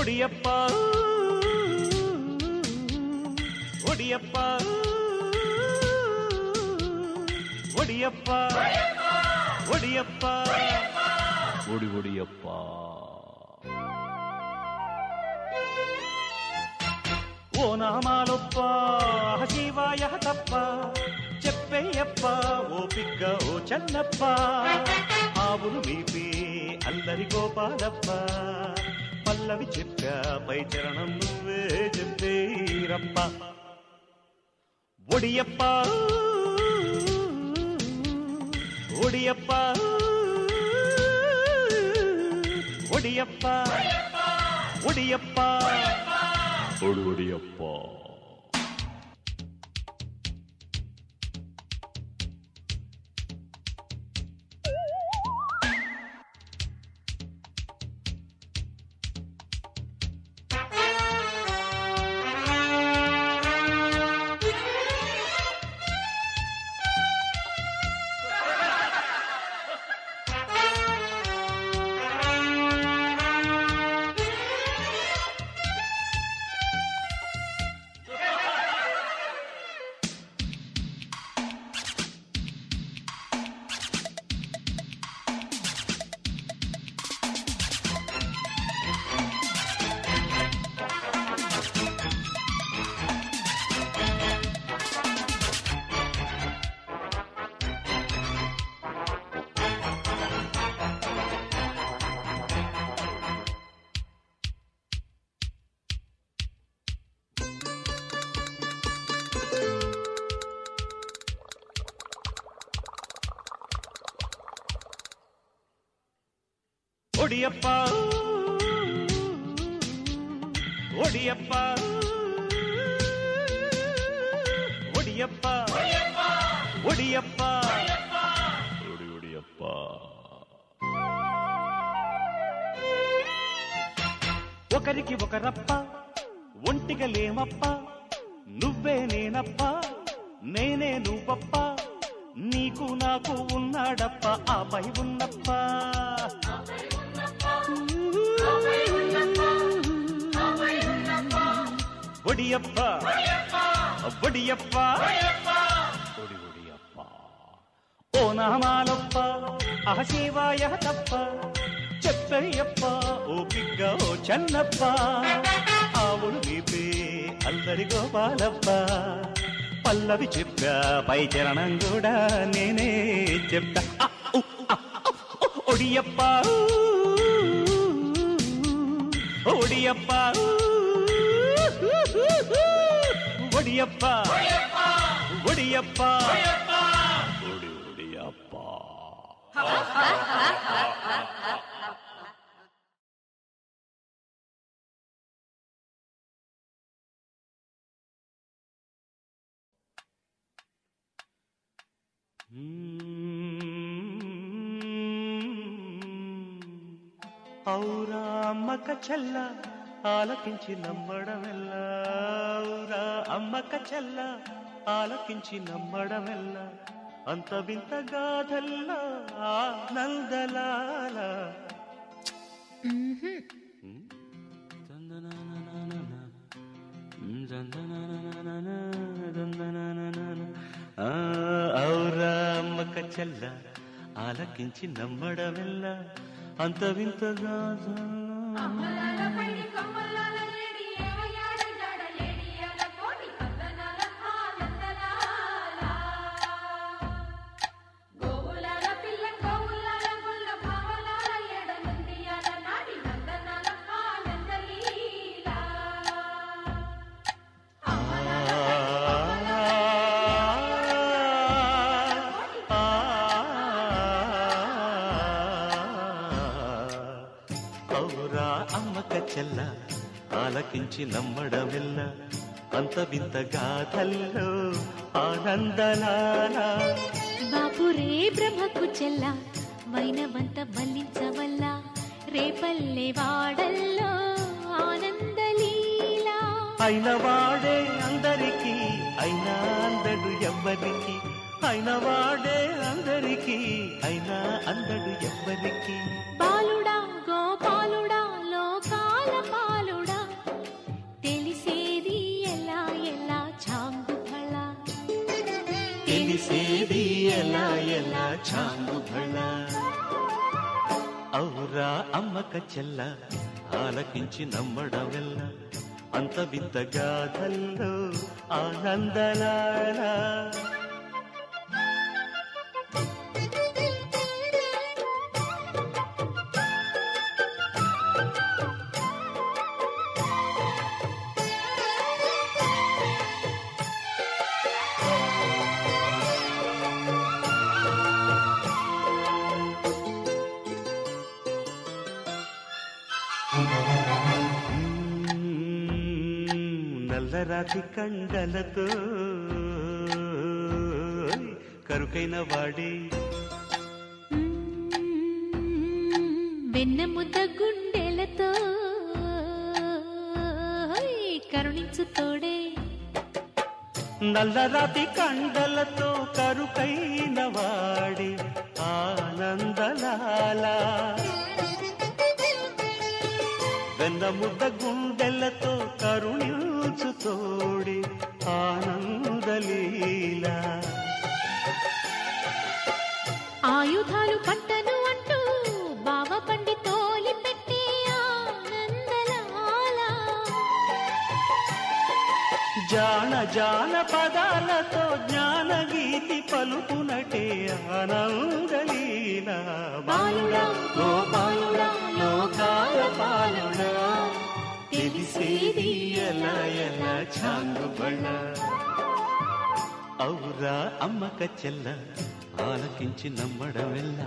ఒడియప్ప ఒడియప్ప ఒడియప్ప ఒడియప్ప ఒడి ఒడియప్ప ఓ నామాలొప్ప శివాయ తప్ప చెప్పేయప్ప ఓ పిగ్గ ఓ చన్నప్ప ఆవులు మీపే అల్లరి గోపాలప్ప పల్లవి చెప్పా పై చరణం నువ్వే చెప్పేరప్ప ఒడియప్ప ఒడియప్ప ఒడియప్ప ఒడియప్ప ఒడి ఒడియప్ప ఒడియప్ప. ఒడియప్ప. ఒడియప్ప. ఒడియప్ప. ఒడి ఒడియప్ప. ఒకరికి ఒకరప్ప ఒంటిగా లేమప్ప నువ్వే నేనప్ప నేనే నువ్వప్ప నీకు నాకు ఉన్నాడప్ప ఆపై ఉన్నప్ప. ఒడియప్ప. ఒడియప్ప. ఒడి ఒడియప్ప. ఓ నామాలప్ప అహశివాయ తప్ప చెప్పయ్యప్ప ఓ పిగ్గ ఓ చన్నప్ప. ఆవుడు వీపే అల్లరి గోపాలప్ప. పల్లవి చెప్పా పై చరణం కూడా నేనే చెప్తా ఆ, ఒడియప్ప. ఒడియప్ప. ఒడియప్ప ఒడియప్ప ఒడి ఒడియప్ప ఔరా అమ్మక చెల్ల ఆలకించి నమ్మడమెల్ల? అమ్మక చెల్ల ఆలకించి నమ్మడమెల్ల? అంత వింత గాథల్లా ఔరా అమ్మక చెల్ల ఆలకించి నమ్మడమెల్ల? అంత వింత గాథల్లా చెల్ల ఆలకించి నమ్మడమెల్ల అంత వింత గాథల్లో ఆనందలాలా బాపురే బ్రహ్మకు చెల్ల వైనవంత వల్లించవల్ల రేపల్లె వాడల్లో ఆనందలీలా. అయిన వాడే అందరికీ అయినా అందడు ఎవ్వరికి. అయిన వాడే అందరికీ అయినా అందడు ఎవ్వరికి. అవురా అమ్మక చెల్ల ఆలకించి నమ్మడమెల్ల అంత వింత గాథల్లో ఆనందలాల నల్లరాతి కండలతో కరుకైన వాడే. వెన్న ముద్ద గుండెలతో కరుణించు తోడే. నల్లరాతి కండలతో కరుకైన వాడే ఆనందలాల. వెన్న ముద్ద గుండెలతో కరుణించు తోడి ఆనందలీల. ఆయుధాలు పట్టను అంటూ బావ పండి తోలి పెట్టే ఆనందలాల. జాన జాన పదాలతో జ్ఞాన గీతి పలుకునటే ఆనందలీల. బాలుడా గోపాలుడా లోకాల పాలుడా. తెలిసేది ఎలా ఎలా చాంగుబళ్ళ ఔరా అమ్మక చెల్ల ఆలకించి నమ్మడమెల్ల.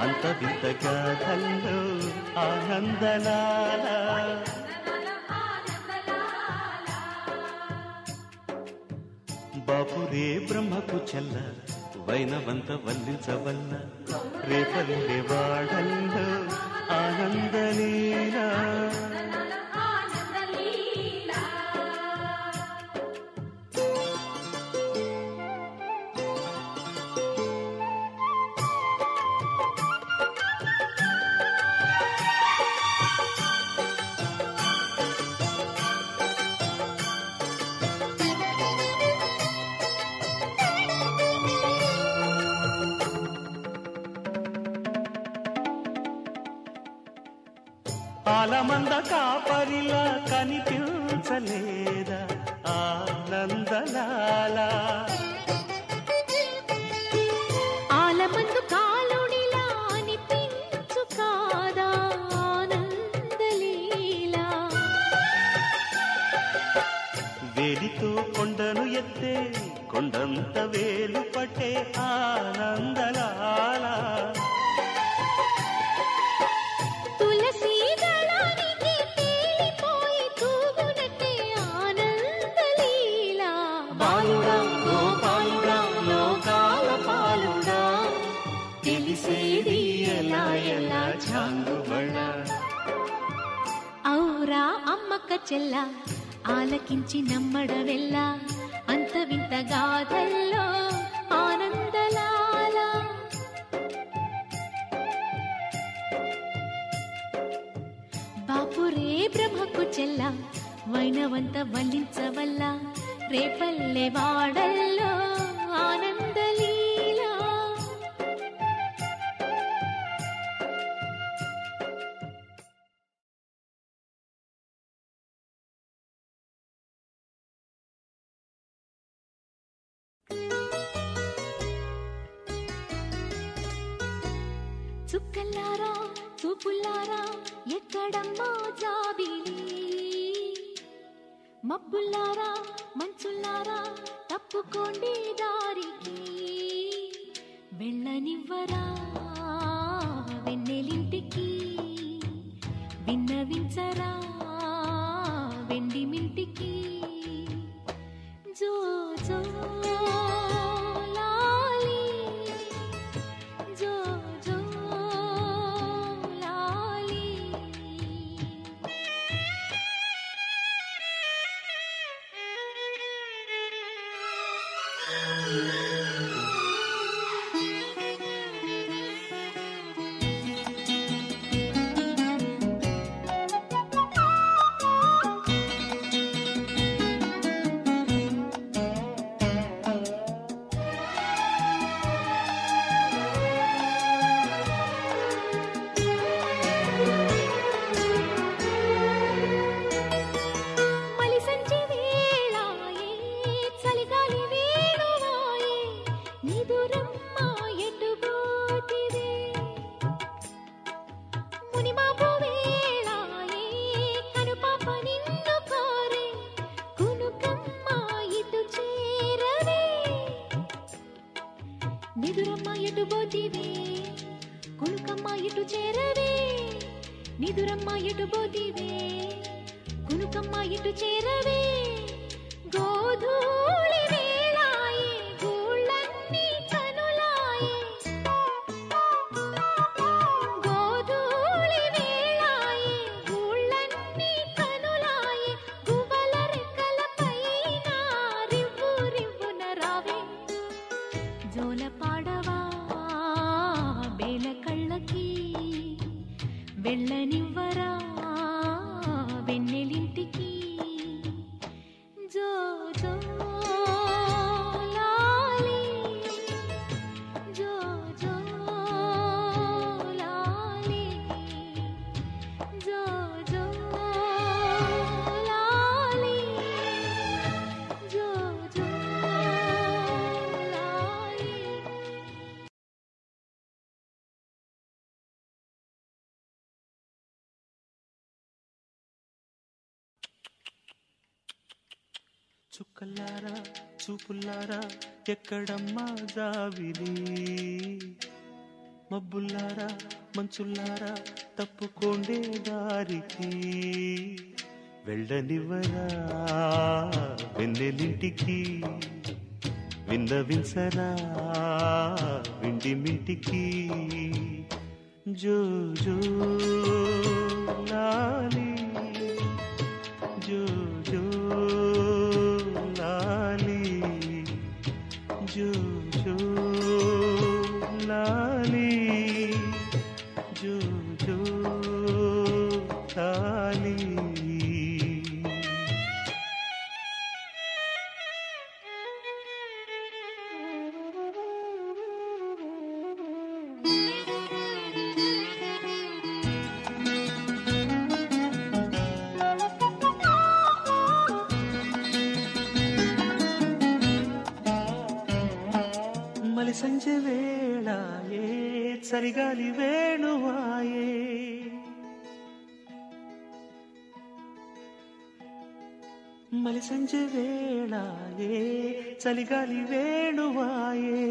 అంత వింత గాథల్లో ఆనందలాల. బాపురే బ్రహ్మకు చెల్ల వైనవంత వల్లించవల్ల. రేపల్లె వాడల్లో ఆనందలీలా. ఆలమంద కాపరిలా కనిపించలేదా ఆనందలాల. ఆలమందు కాలుడిలా అనిపించు కాదా ఆనందలీలా. వేలితో కొండను ఎత్తే కొండంత వేలు పట్టే ఆనందలాల. చెల్ల ఆలకించి నమ్మడవెల్ల అంత వింత గాథల్లో ఆనందలాల. బాపురే బ్రహ్మకు చెల్ల వైనవంత వల్లించవల్ల రేపల్లె వాడల్ల. దారికి వెళ్ళనివ్వరా? వెన్నెలింటికి విన్నవించరా? వెండి మింటికి జో జో వెళ్ళనివ్వరా? చూపుల్లారా? ఎక్కడమ్మా జావిలి? మబ్బుల్లారా? మంచుల్లారా? తప్పుకోండే దారికి వెళ్ళనివ్వరా? వెన్నెలింటికి విన్నవించరా విండి మింటికి జో జో చలిగాలి వేణువాయే. మలి సంజ వేళాయే చలిగాలి వేణువాయే.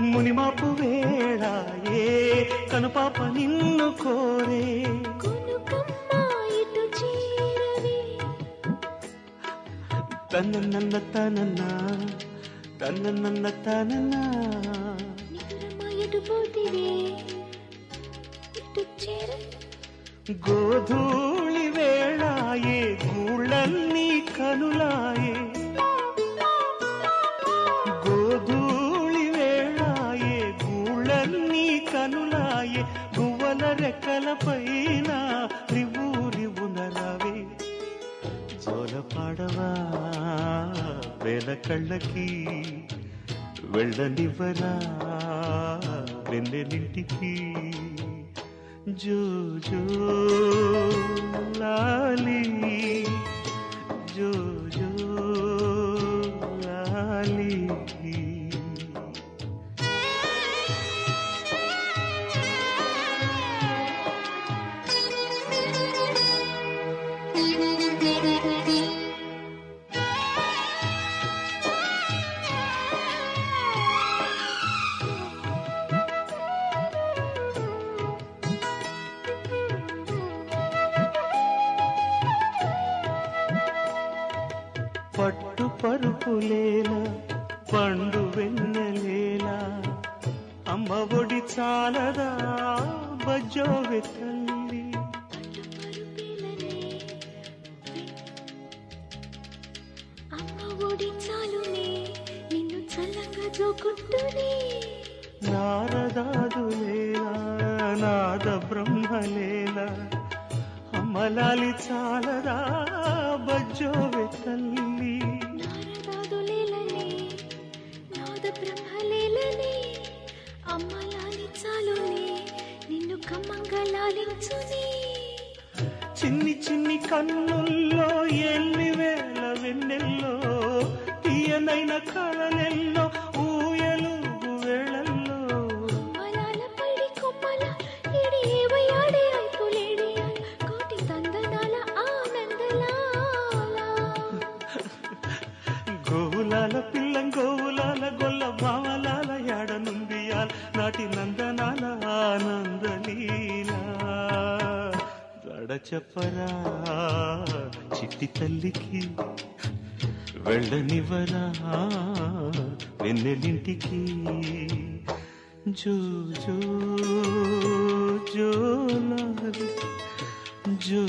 మునిమాపు వేళాయే కనుపాప నిన్ను కోరే. కునుకమ్మ ఇటు చేరవే. తన నన్న తనన్న తన ఇటు చేరవే గోధూళి వేళాయే గూళ్ళన్నీ కనులాయే. గోధూళి వేళాయే గూళ్ళన్నీ కనులాయే. గువ్వల రెక్కల పైన పడవా వెల కళ్ళకి వెళ్ళనివ్వరా వెన్నెలింటికి జో జో లాలి జో జో లాలి అమ్మ లాలించాలునే నిన్ను కమ్మంగా లాలించునే చిన్ని చిన్ని కన్నుల్లో ఎల్లి వేల వెన్నెల్లో తీయనైన కళలే తల్లికి వెళ్ళనివరా వెన్నెలింటికి. జో జో జో జో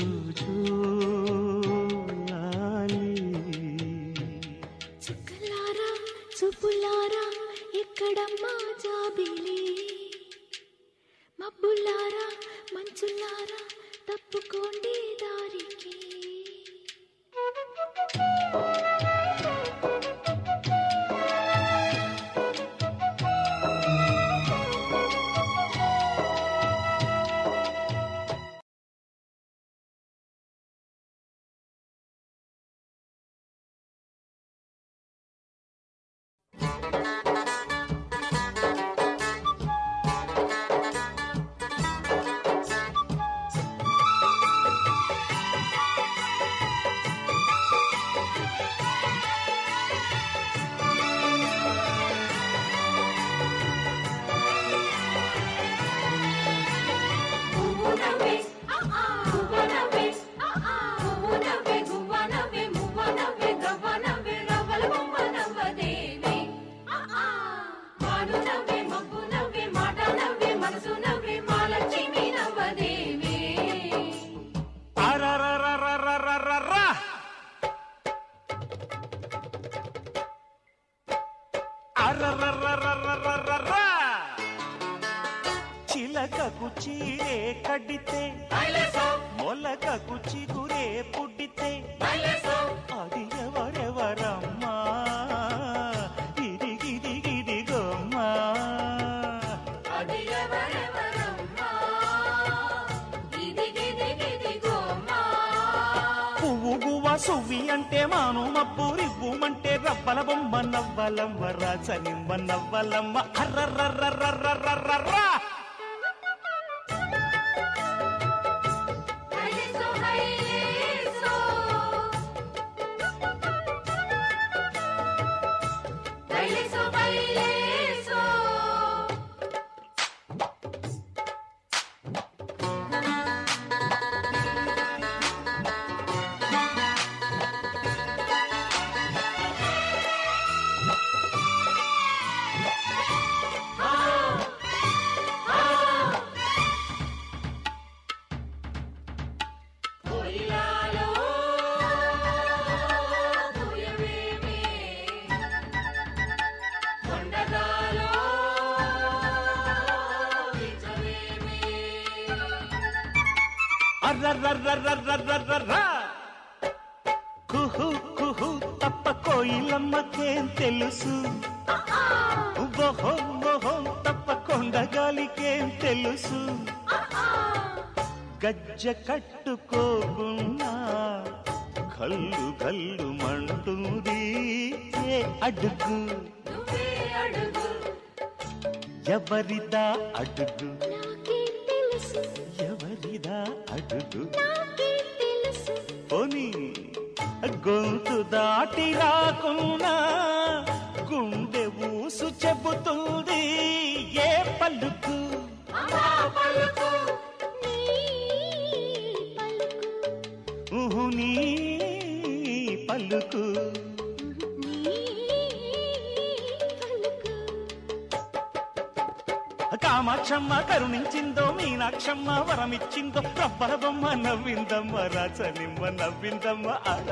సువ్వి అంటే మాను మబ్బు రివ్వుమంటే రవ్వల బొమ్మ నవ్వలమ్మ రాచనిమ్మ నవ్వలమ్మ. అర్రర్రర్రర్రర్రర్ర కుహు కుహు తప్ప కోయిలమ్మకేం తెలుసు? మొహం మొహం తప్ప కొండగాలికేం తెలుసు? గజ్జ కట్టుకోకున్నా కల్లు కల్లు మంటుంది అడుగు. ఎవరిదా అడుగు? పోనీ గొంతు దాటి రాకున్నా గుండె ఊసు చెబుతుంది ఏ పలుకు? నీ పలుకు. కామాక్షమ్మ కరుణించిందో మీనాక్షమ్మ వరమిచ్చిందో రబ్బల బొమ్మ నవ్విందమ్మ రాచనిమ్మ నవ్విందమ్మ అర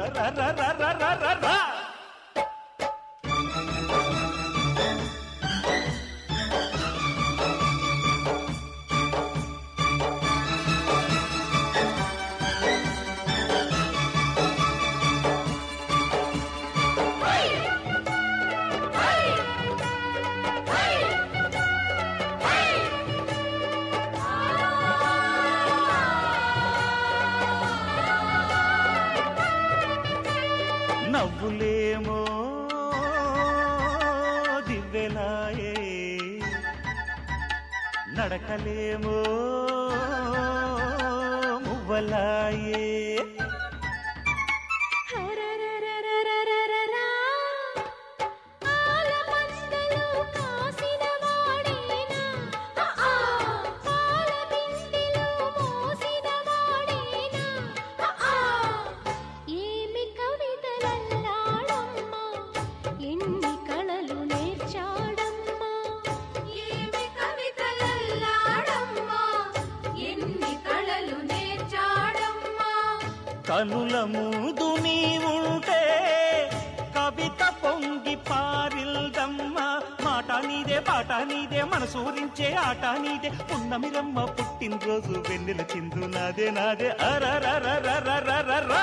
దాటలేమో మువ్వలాయే కనుల ముందు నీవుంటే కవిత పొంగి పారిల్దమ్మ మాట నీదే పాట నీదే మనసూరించే ఆట నీదే. పున్నమిరమ్మ పుట్టినరోజు వెన్నెల చిందు నాదే నాదే. అరరరరరరరా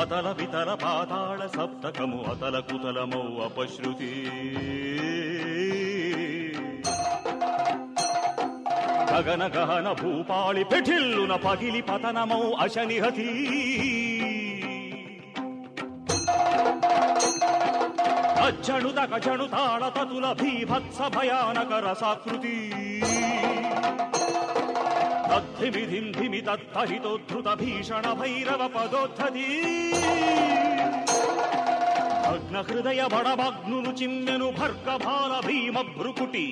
అతల వితల పాతాళ సప్తకము అతల కుతలమౌ అపశ్రుతి. గగన గహన భూపాళి పెఠిల్లున పగిలి పతనమౌ అశనిహతి. అజ్జణు దగజణు తాళ తతుల భీభత్స భయానక రసాకృతి. తద్ధిమి ధిమి తత్తహితోద్ధృత భీషణ భైరవ పదోద్ధతి అగ్నహృదయ బడభగ్నులు చిమ్మెను భర్గభాల భీమ భ్రుకుటి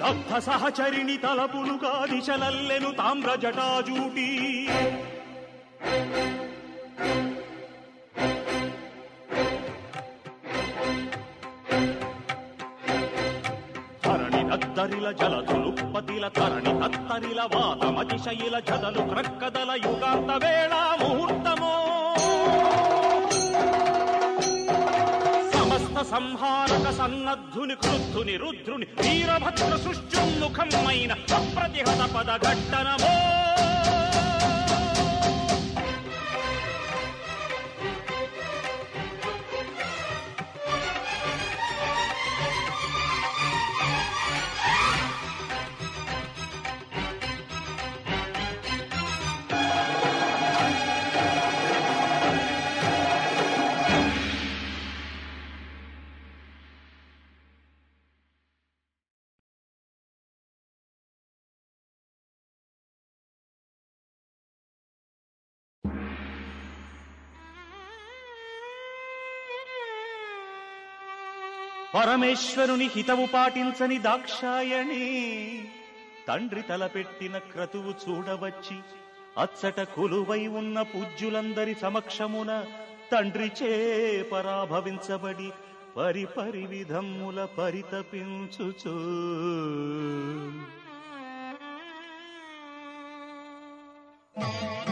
దగ్ధ సహచరిణి తలపులుగా దిశలల్లెను తామ్ర జటాజూటీ ತರಿಲ తరణి తత్తరిల వాత మతిశైల జదలు ಕ್ರಕ್ಕದಲ యుగాంత వేళ ముహూర్తమో. సమస్త సంహారక సన్నద్ధుని క్రుద్ధుని రుద్రుని వీరభద్ర సృష్టి సృష్ట్యున్ముఖమైన అప్రతిహత పద ఘట్టనమో. పరమేశ్వరుని హితవు పాటించని దాక్షాయణి తండ్రి తలపెట్టిన క్రతువు చూడవచ్చి అచ్చట కొలువై ఉన్న పూజ్యులందరి సమక్షమున తండ్రి చే పరాభవించబడి పరి విధమ్ముల పరితపించుచు పరితపించుచూ you.